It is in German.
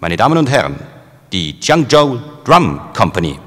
Meine Damen und Herren, die Jiangzhou Drum Company.